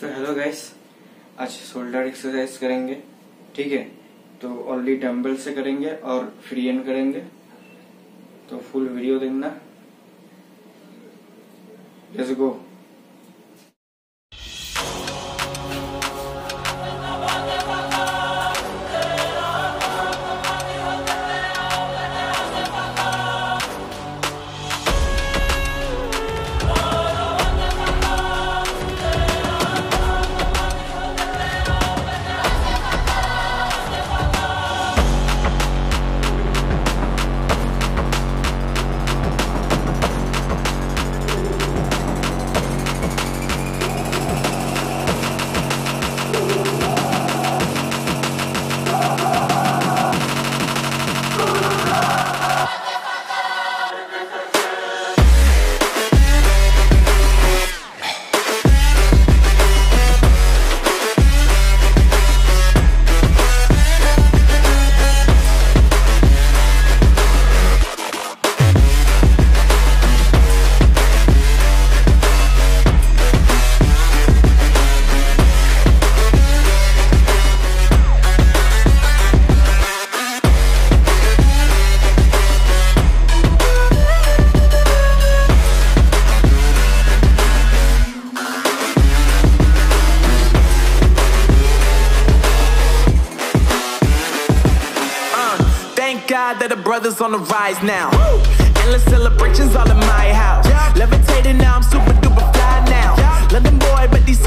तो hello guys आज shoulder exercise करेंगे, ठीक है? तो ओनली डम्बल से करेंगे और फ्री एंड करेंगे। तो फुल वीडियो देखना। Let's go God that the brothers on the rise now. Endless celebrations all in my house. Levitating now, I'm super duper fly now. London boy, but DC